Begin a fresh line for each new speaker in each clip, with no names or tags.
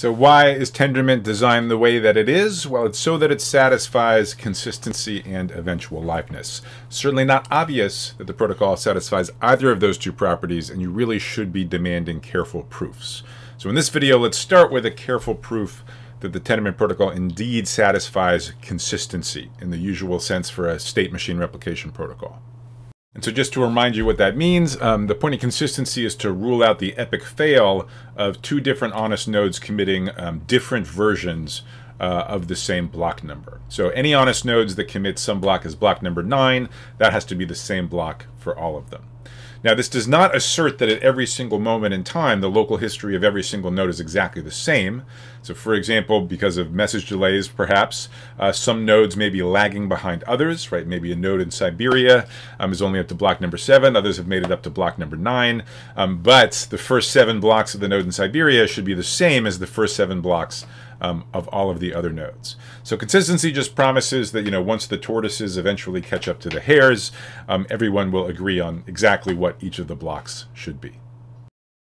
So why is Tendermint designed the way that it is? Well, it's so that it satisfies consistency and eventual liveness. Certainly not obvious that the protocol satisfies either of those two properties, and you really should be demanding careful proofs. So in this video, let's start with a careful proof that the Tendermint protocol indeed satisfies consistency in the usual sense for a state machine replication protocol. And so just to remind you what that means, um, the point of consistency is to rule out the epic fail of two different honest nodes committing um, different versions uh, of the same block number. So any honest nodes that commit some block as block number 9, that has to be the same block for all of them. Now, this does not assert that at every single moment in time, the local history of every single node is exactly the same. So, for example, because of message delays, perhaps, uh, some nodes may be lagging behind others, right? Maybe a node in Siberia um, is only up to block number seven, others have made it up to block number nine. Um, but the first seven blocks of the node in Siberia should be the same as the first seven blocks um, of all of the other nodes. So consistency just promises that, you know, once the tortoises eventually catch up to the hares, um, everyone will agree on exactly what each of the blocks should be.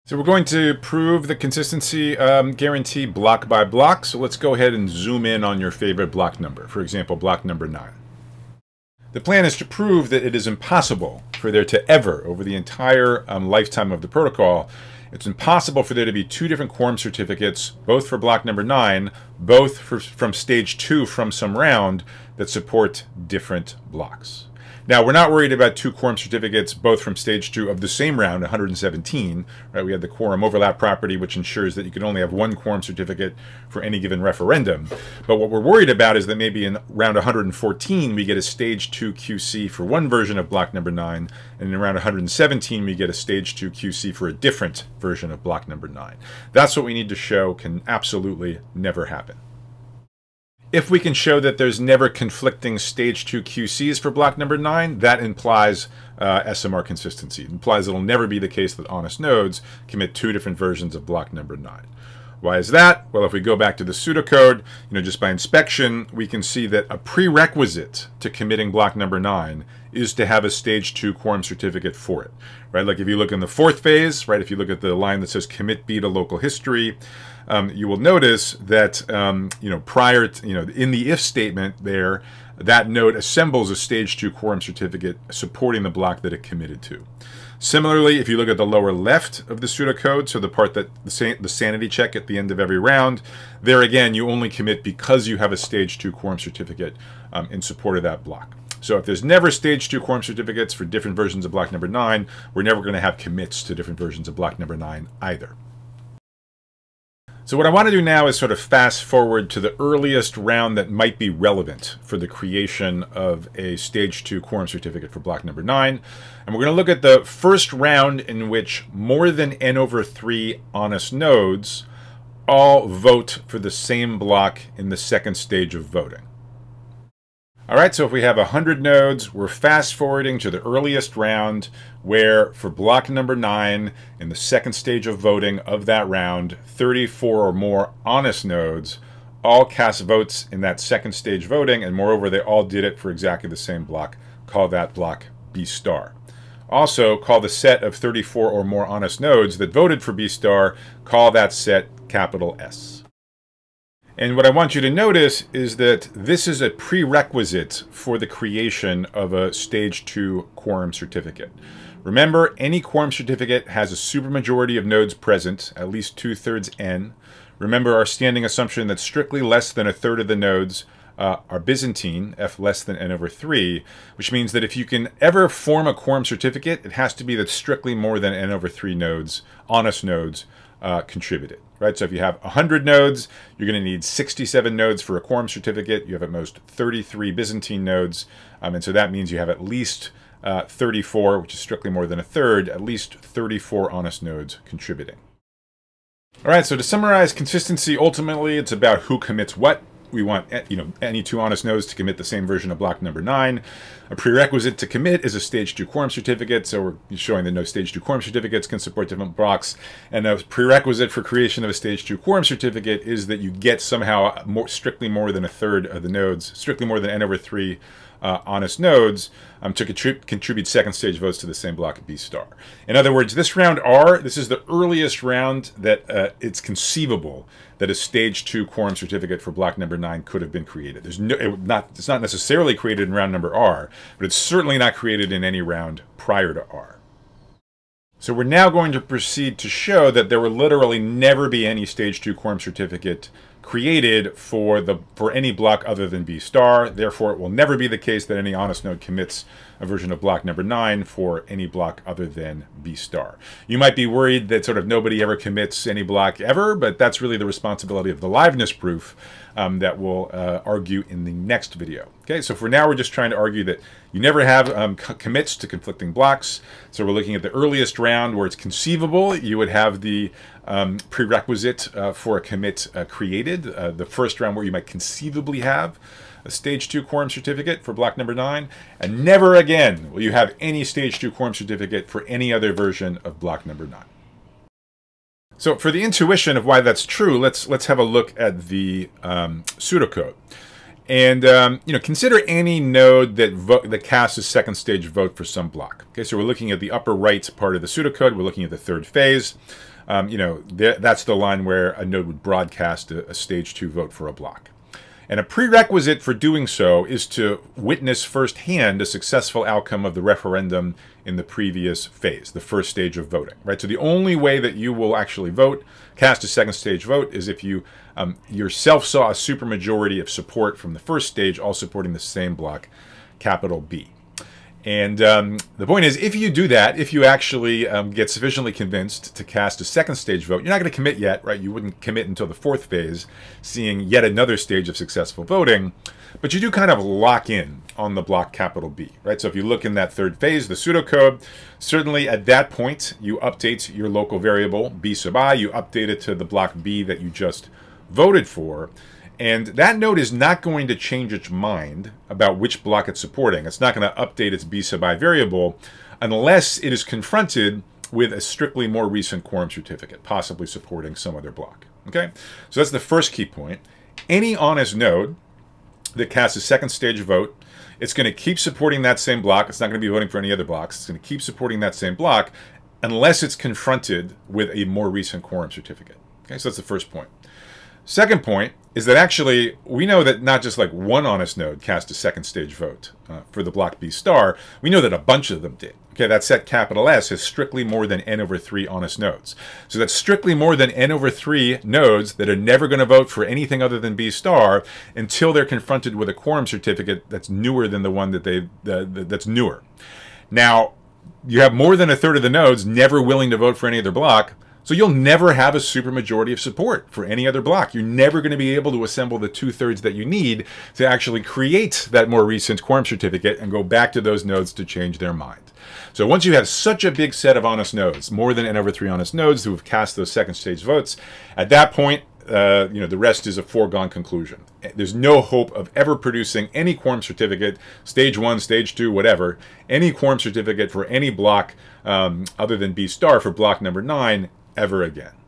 So we're going to prove the consistency um, guarantee block by block. So let's go ahead and zoom in on your favorite block number. For example, block number 9. The plan is to prove that it is impossible for there to ever, over the entire um, lifetime of the protocol, it's impossible for there to be two different quorum certificates, both for block number 9, both for, from stage 2 from some round, that support different blocks. Now, we're not worried about two quorum certificates, both from stage two of the same round, 117. Right? We had the quorum overlap property, which ensures that you can only have one quorum certificate for any given referendum. But what we're worried about is that maybe in round 114, we get a stage two QC for one version of block number nine, and in round 117, we get a stage two QC for a different version of block number nine. That's what we need to show can absolutely never happen. If we can show that there's never conflicting stage 2 QCs for block number 9, that implies uh, SMR consistency. It implies it'll never be the case that honest nodes commit two different versions of block number 9. Why is that? Well, if we go back to the pseudocode, you know, just by inspection, we can see that a prerequisite to committing block number 9 is to have a stage 2 quorum certificate for it. Right? Like if you look in the fourth phase, right, if you look at the line that says commit B to local history, um, you will notice that um, you know prior to, you know in the if statement there that node assembles a stage 2 quorum certificate supporting the block that it committed to. Similarly, if you look at the lower left of the pseudocode, so the part that the, san the sanity check at the end of every round, there again, you only commit because you have a stage 2 quorum certificate um, in support of that block. So if there's never stage 2 quorum certificates for different versions of block number 9, we're never going to have commits to different versions of block number 9 either. So what I want to do now is sort of fast forward to the earliest round that might be relevant for the creation of a stage 2 quorum certificate for block number 9. And we're going to look at the first round in which more than n over 3 honest nodes all vote for the same block in the second stage of voting. All right, so if we have 100 nodes, we're fast forwarding to the earliest round where for block number 9, in the second stage of voting of that round, 34 or more honest nodes all cast votes in that second stage voting, and moreover, they all did it for exactly the same block. Call that block B star. Also, call the set of 34 or more honest nodes that voted for B star, call that set capital S. And what I want you to notice is that this is a prerequisite for the creation of a stage 2 quorum certificate. Remember, any quorum certificate has a supermajority of nodes present, at least two-thirds n. Remember our standing assumption that strictly less than a third of the nodes uh, are Byzantine, f less than n over 3, which means that if you can ever form a quorum certificate, it has to be that strictly more than n over 3 nodes, honest nodes, uh, contributed, right? So if you have 100 nodes, you're going to need 67 nodes for a quorum certificate. You have at most 33 Byzantine nodes, um, and so that means you have at least uh, 34, which is strictly more than a third, at least 34 honest nodes contributing. All right, so to summarize consistency, ultimately it's about who commits what we want eh, you know any two honest nodes to commit the same version of block number nine. A prerequisite to commit is a stage two quorum certificate, so we're showing that no stage two quorum certificates can support different blocks. And a prerequisite for creation of a stage two quorum certificate is that you get somehow more strictly more than a third of the nodes, strictly more than n over three uh, honest nodes um, to contrib- contribute second stage votes to the same block B star. In other words, this round R, this is the earliest round that uh, it's conceivable that a stage two quorum certificate for block number nine could have been created. There's no, it not, it's not necessarily created in round number R, but it's certainly not created in any round prior to R. So we're now going to proceed to show that there will literally never be any stage two quorum certificate created for the for any block other than B star. Therefore, it will never be the case that any honest node commits a version of block number nine for any block other than B star. You might be worried that sort of nobody ever commits any block ever, but that's really the responsibility of the liveness proof um, that we'll uh, argue in the next video. Okay, so for now we're just trying to argue that you never have um, commits to conflicting blocks. So we're looking at the earliest round where it's conceivable you would have the um, prerequisite uh, for a commit uh, created. Uh, the first round where you might conceivably have a stage 2 quorum certificate for block number 9, and never again will you have any stage 2 quorum certificate for any other version of block number 9. So for the intuition of why that's true, let's let's have a look at the um, pseudocode. And um, you know, consider any node that that casts a second stage vote for some block. Okay, so we're looking at the upper right part of the pseudocode. We're looking at the third phase. Um, you know, th that's the line where a node would broadcast a, a stage two vote for a block. And a prerequisite for doing so is to witness firsthand a successful outcome of the referendum in the previous phase, the first stage of voting, right? So the only way that you will actually vote, cast a second stage vote, is if you um, yourself saw a supermajority of support from the first stage, all supporting the same block, capital B. And um, the point is, if you do that, if you actually um, get sufficiently convinced to cast a second stage vote, you're not going to commit yet, right? You wouldn't commit until the fourth phase, seeing yet another stage of successful voting. But you do kind of lock in on the block capital B, right? So if you look in that third phase, the pseudocode, certainly at that point, you update your local variable B sub i, you update it to the block B that you just voted for. And that node is not going to change its mind about which block it's supporting. It's not going to update its B sub i variable unless it is confronted with a strictly more recent quorum certificate, possibly supporting some other block. Okay, so that's the first key point. Any honest node that casts a second stage vote, it's going to keep supporting that same block. It's not going to be voting for any other blocks. It's going to keep supporting that same block unless it's confronted with a more recent quorum certificate. Okay, so that's the first point. Second point is that actually we know that not just like one honest node cast a second stage vote uh, for the block B star, we know that a bunch of them did. Okay, that set capital S is strictly more than n over 3 honest nodes. So that's strictly more than n over 3 nodes that are never going to vote for anything other than B star until they're confronted with a quorum certificate that's newer than the one that they uh, that's newer. Now, you have more than a third of the nodes never willing to vote for any other block. So you'll never have a supermajority of support for any other block. You're never going to be able to assemble the two-thirds that you need to actually create that more recent quorum certificate and go back to those nodes to change their mind. So once you have such a big set of honest nodes, more than n over 3 honest nodes who have cast those second stage votes, at that point, uh, you know, the rest is a foregone conclusion. There's no hope of ever producing any quorum certificate, stage one, stage two, whatever, any quorum certificate for any block um, other than B star for block number nine ever again.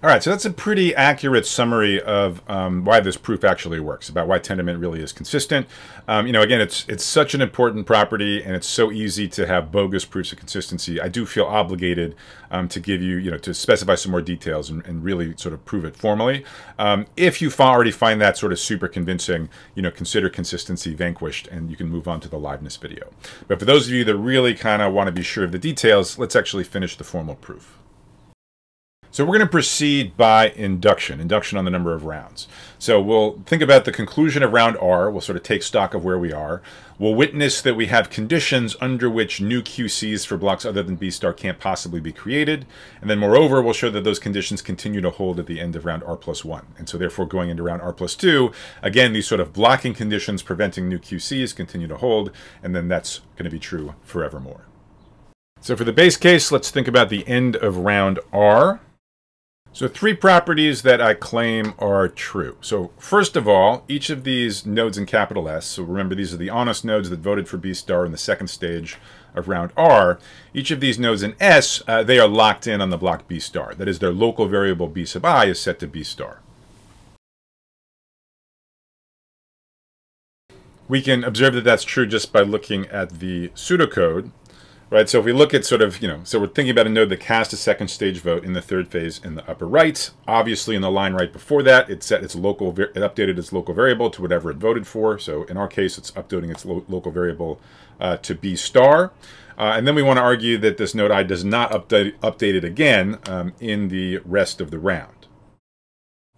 All right, so that's a pretty accurate summary of um, why this proof actually works, about why Tendermint really is consistent. Um, you know, again, it's it's such an important property, and it's so easy to have bogus proofs of consistency. I do feel obligated um, to give you, you know, to specify some more details and, and really sort of prove it formally. Um, if you already find that sort of super convincing, you know, consider consistency vanquished, and you can move on to the liveness video. But for those of you that really kind of want to be sure of the details, let's actually finish the formal proof. So we're going to proceed by induction, induction on the number of rounds. So we'll think about the conclusion of round R. We'll sort of take stock of where we are. We'll witness that we have conditions under which new QCs for blocks other than B star can't possibly be created. And then moreover, we'll show that those conditions continue to hold at the end of round R plus 1. And so therefore going into round R plus 2, again, these sort of blocking conditions preventing new QCs continue to hold. And then that's going to be true forevermore. So for the base case, let's think about the end of round R. So three properties that I claim are true. So first of all, each of these nodes in capital S, so remember these are the honest nodes that voted for B star in the second stage of round R. Each of these nodes in S, uh, they are locked in on the block B star. That is their local variable B sub i is set to B star. We can observe that that's true just by looking at the pseudocode right? So if we look at sort of, you know, so we're thinking about a node that cast a second stage vote in the third phase in the upper right. Obviously, in the line right before that, it set its local, it updated its local variable to whatever it voted for. So in our case, it's updating its lo local variable uh, to B star. Uh, and then we want to argue that this node i does not update, update it again um, in the rest of the round.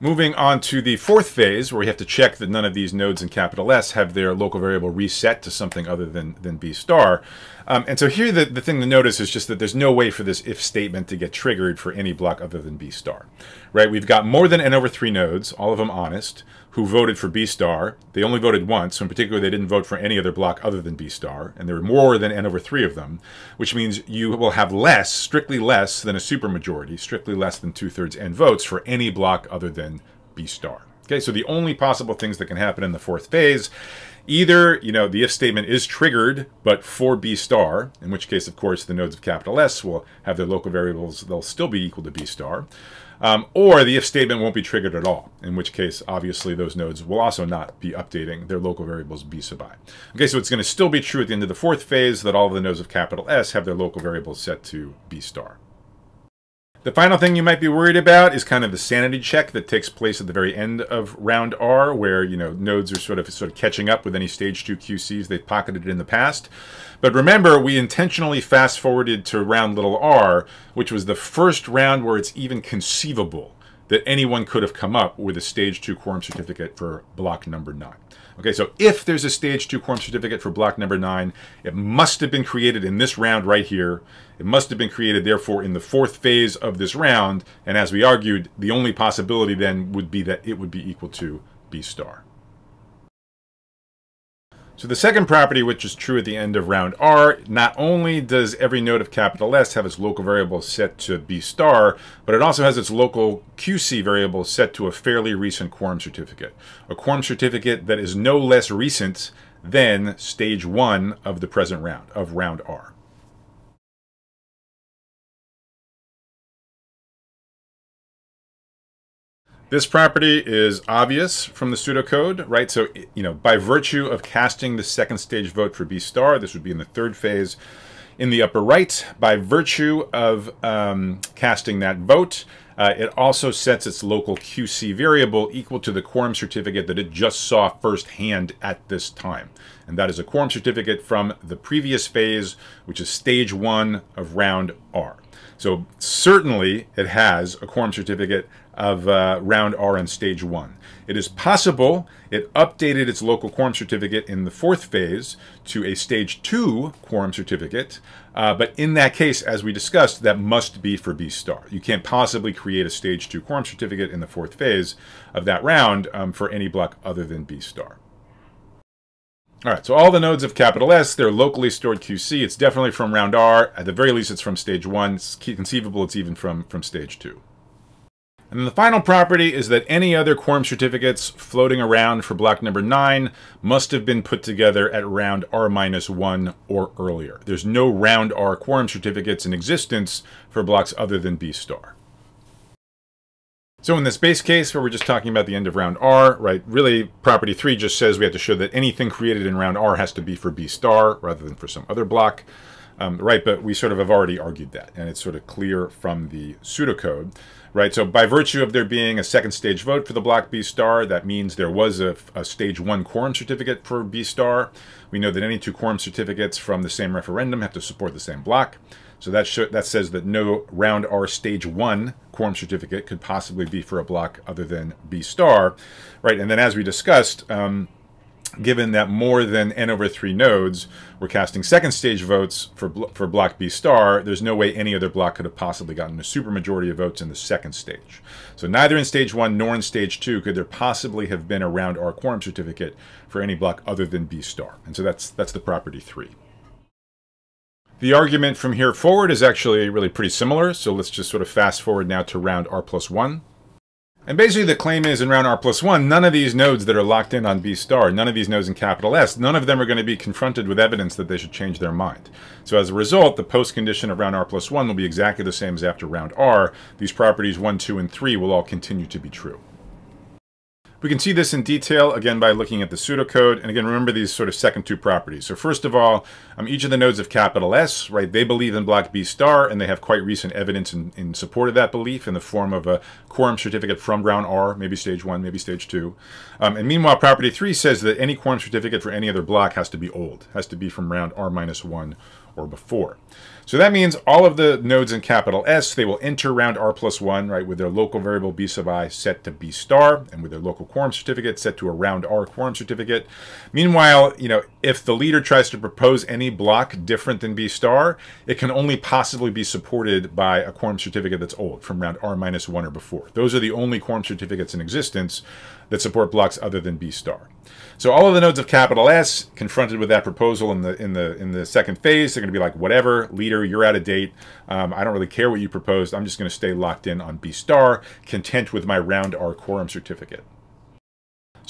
Moving on to the fourth phase, where we have to check that none of these nodes in capital S have their local variable reset to something other than, than B star. Um, and so here the, the thing to notice is just that there's no way for this if statement to get triggered for any block other than B star. Right? We've got more than n over 3 nodes, all of them honest, who voted for B star. They only voted once, so in particular they didn't vote for any other block other than B star, and there were more than n over 3 of them, which means you will have less, strictly less than a supermajority, strictly less than two-thirds n votes for any block other than B star. Okay, so the only possible things that can happen in the fourth phase Either, you know, the if statement is triggered, but for B star, in which case, of course, the nodes of capital S will have their local variables, they'll still be equal to B star. Um, or the if statement won't be triggered at all, in which case, obviously, those nodes will also not be updating their local variables B sub i. Okay, so it's going to still be true at the end of the fourth phase that all of the nodes of capital S have their local variables set to B star. The final thing you might be worried about is kind of the sanity check that takes place at the very end of round R, where you know nodes are sort of sort of catching up with any stage two QCs they've pocketed in the past. But remember, we intentionally fast forwarded to round little r, which was the first round where it's even conceivable that anyone could have come up with a stage two quorum certificate for block number nine. Okay, so if there's a stage two quorum certificate for block number nine, it must have been created in this round right here. It must have been created, therefore, in the fourth phase of this round. And as we argued, the only possibility then would be that it would be equal to B star. So the second property, which is true at the end of round R, not only does every node of capital S have its local variable set to B star, but it also has its local QC variable set to a fairly recent quorum certificate. A quorum certificate that is no less recent than stage one of the present round, of round R. This property is obvious from the pseudocode, right? So, you know, by virtue of casting the second stage vote for B star, this would be in the third phase in the upper right. By virtue of um, casting that vote, uh, it also sets its local QC variable equal to the quorum certificate that it just saw firsthand at this time. And that is a quorum certificate from the previous phase, which is stage one of round R. So certainly it has a quorum certificate of uh, round R and stage one. It is possible it updated its local quorum certificate in the fourth phase to a stage two quorum certificate, uh, but in that case, as we discussed, that must be for B star. You can't possibly create a stage two quorum certificate in the fourth phase of that round um, for any block other than B star. All right, so all the nodes of capital S, they're locally stored QC. It's definitely from round R. At the very least, it's from stage one. It's conceivable it's even from, from stage two. And the final property is that any other quorum certificates floating around for block number 9 must have been put together at round R-1 or earlier. There's no round R quorum certificates in existence for blocks other than B star. So in this base case, where we're just talking about the end of round R, right, really property 3 just says we have to show that anything created in round R has to be for B star rather than for some other block. Um, right, but we sort of have already argued that, and it's sort of clear from the pseudocode right? So by virtue of there being a second stage vote for the block B star, that means there was a, a, stage one quorum certificate for B star. We know that any two quorum certificates from the same referendum have to support the same block. So that that says that no round R stage one quorum certificate could possibly be for a block other than B star, right? And then as we discussed, um, given that more than n over 3 nodes were casting second stage votes for, for block B star, there's no way any other block could have possibly gotten a supermajority of votes in the second stage. So neither in stage 1 nor in stage 2 could there possibly have been a round R quorum certificate for any block other than B star. And so that's, that's the property 3. The argument from here forward is actually really pretty similar, so let's just sort of fast forward now to round r plus 1. And basically the claim is in round R plus 1, none of these nodes that are locked in on B star, none of these nodes in capital S, none of them are going to be confronted with evidence that they should change their mind. So as a result, the post condition of round R plus 1 will be exactly the same as after round R. These properties 1, 2, and 3 will all continue to be true. We can see this in detail, again, by looking at the pseudocode. And again, remember these sort of second two properties. So first of all, um, each of the nodes of capital S, right, they believe in block B star, and they have quite recent evidence in, in support of that belief in the form of a quorum certificate from round R, maybe stage one, maybe stage two. Um, and meanwhile, property three says that any quorum certificate for any other block has to be old, has to be from round R minus one or before. So that means all of the nodes in capital S, they will enter round R plus 1, right, with their local variable B sub i set to B star, and with their local quorum certificate set to a round R quorum certificate. Meanwhile, you know, if the leader tries to propose any block different than B star, it can only possibly be supported by a quorum certificate that's old, from round R minus 1 or before. Those are the only quorum certificates in existence that support blocks other than B star. So all of the nodes of capital S confronted with that proposal in the in the in the second phase, they're going to be like, whatever, leader, you're out of date. Um, I don't really care what you proposed. I'm just going to stay locked in on B star, content with my round R quorum certificate.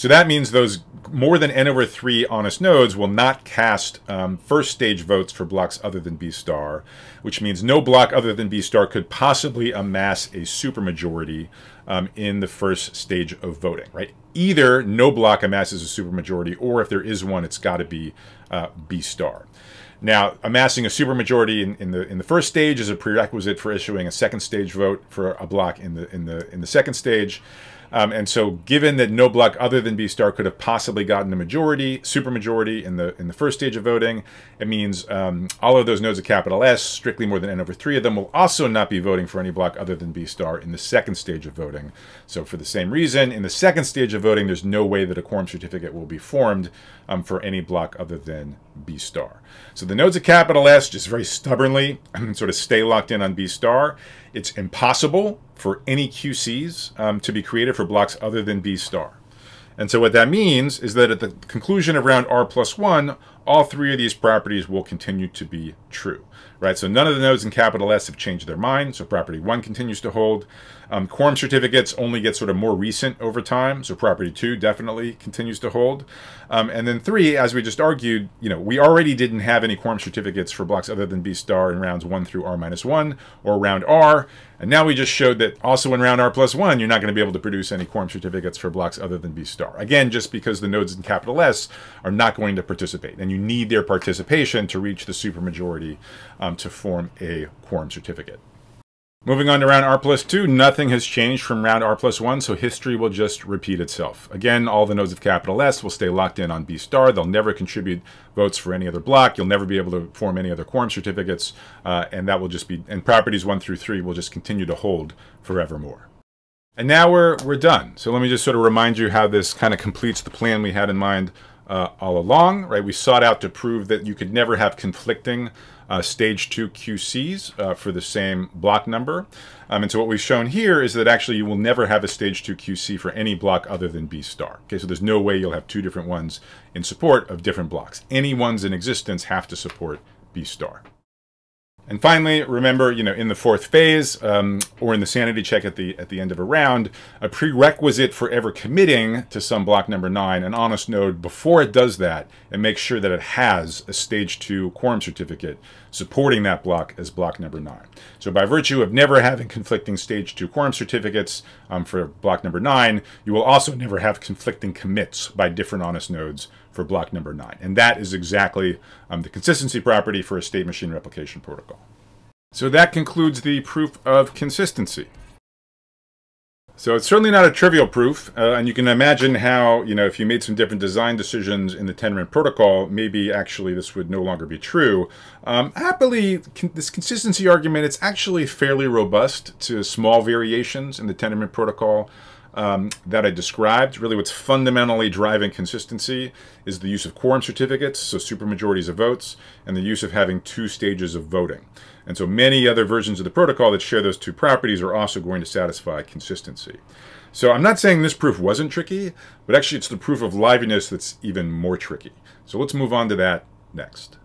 So that means those more than n over 3 honest nodes will not cast um, first stage votes for blocks other than B star, which means no block other than B star could possibly amass a supermajority um, in the first stage of voting, right? Either no block amasses a supermajority, or if there is one, it's got to be uh, B star. Now, amassing a supermajority in, in the in the first stage is a prerequisite for issuing a second stage vote for a block in the in the in the second stage. Um, and so, given that no block other than B star could have possibly gotten a majority, supermajority in the in the first stage of voting, it means um, all of those nodes of capital S, strictly more than n over three of them, will also not be voting for any block other than B star in the second stage of voting. So, for the same reason, in the second stage of voting, there's no way that a quorum certificate will be formed um, for any block other than B star. So the nodes of capital S just very stubbornly sort of stay locked in on B star. It's impossible for any QCs um, to be created for blocks other than B star. And so what that means is that at the conclusion of round R plus 1, all three of these properties will continue to be true, right? So none of the nodes in capital S have changed their mind, so property 1 continues to hold. Um, quorum certificates only get sort of more recent over time, so property 2 definitely continues to hold. Um, and then 3, as we just argued, you know, we already didn't have any quorum certificates for blocks other than B star in rounds 1 through R minus 1 or round R, and now we just showed that also in round R plus 1, you're not going to be able to produce any quorum certificates for blocks other than B star. Again, just because the nodes in capital S are not going to participate. And you need their participation to reach the supermajority um, to form a quorum certificate. Moving on to round R plus 2, nothing has changed from round R plus 1, so history will just repeat itself. Again, all the nodes of capital S will stay locked in on B star. They'll never contribute votes for any other block. You'll never be able to form any other quorum certificates, uh, and that will just be, and properties 1 through 3 will just continue to hold forevermore. And now we're, we're done. So let me just sort of remind you how this kind of completes the plan we had in mind uh, all along, right? We sought out to prove that you could never have conflicting uh, stage 2 QCs uh, for the same block number. Um, and so what we've shown here is that actually you will never have a stage 2 QC for any block other than B star. Okay, so there's no way you'll have two different ones in support of different blocks. Any ones in existence have to support B star. And finally, remember, you know, in the fourth phase, um, or in the sanity check at the at the end of a round, a prerequisite for ever committing to some block number nine, an honest node, before it does that, and makes sure that it has a stage two quorum certificate supporting that block as block number nine. So by virtue of never having conflicting stage two quorum certificates um, for block number nine, you will also never have conflicting commits by different honest nodes for block number nine. And that is exactly um, the consistency property for a state machine replication protocol. So that concludes the proof of consistency. So it's certainly not a trivial proof, uh, and you can imagine how, you know, if you made some different design decisions in the Tendermint protocol, maybe actually this would no longer be true. Um, happily, con this consistency argument, it's actually fairly robust to small variations in the Tendermint protocol um, that I described. Really what's fundamentally driving consistency is the use of quorum certificates, so supermajorities of votes, and the use of having two stages of voting. And so many other versions of the protocol that share those two properties are also going to satisfy consistency. So I'm not saying this proof wasn't tricky, but actually it's the proof of liveliness that's even more tricky. So let's move on to that next.